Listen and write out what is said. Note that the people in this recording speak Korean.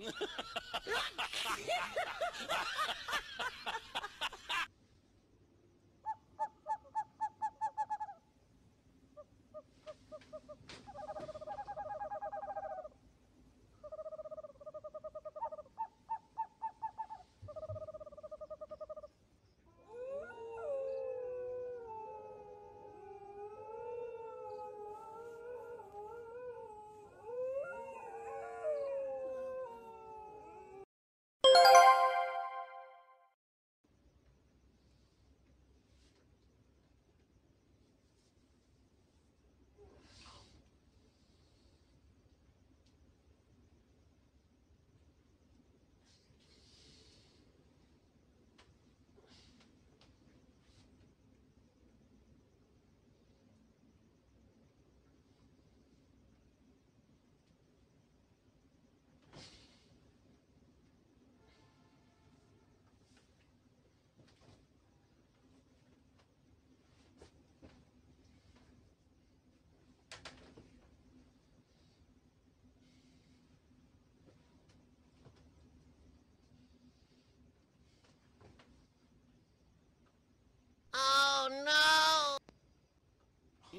Ha ha ha ha!